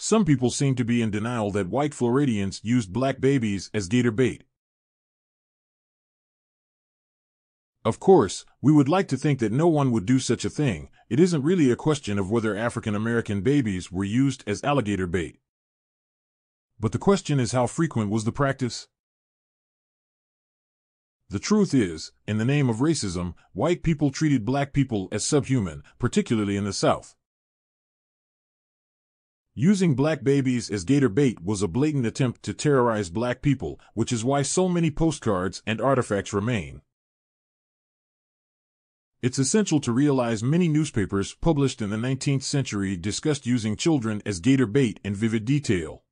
Some people seem to be in denial that white Floridians used black babies as gator bait. Of course, we would like to think that no one would do such a thing. It isn't really a question of whether African American babies were used as alligator bait. But the question is how frequent was the practice? The truth is, in the name of racism, white people treated black people as subhuman, particularly in the South. Using black babies as gator bait was a blatant attempt to terrorize black people, which is why so many postcards and artifacts remain. It's essential to realize many newspapers published in the 19th century discussed using children as gator bait in vivid detail.